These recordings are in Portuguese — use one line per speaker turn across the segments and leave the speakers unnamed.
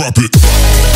drop it.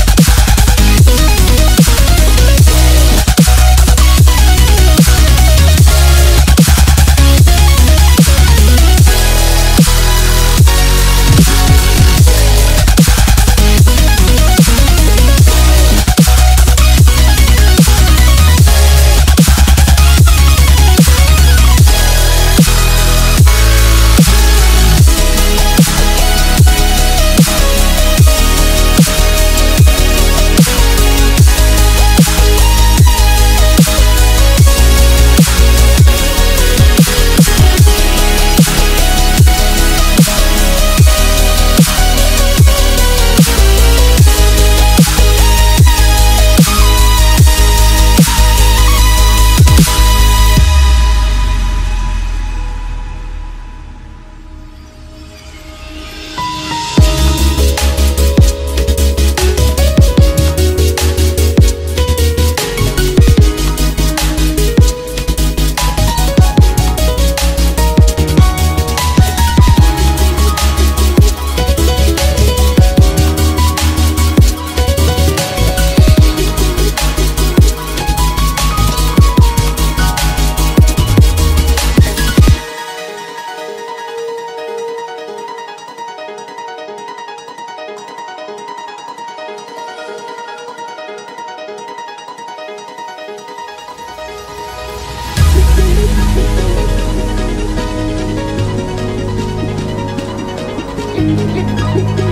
Música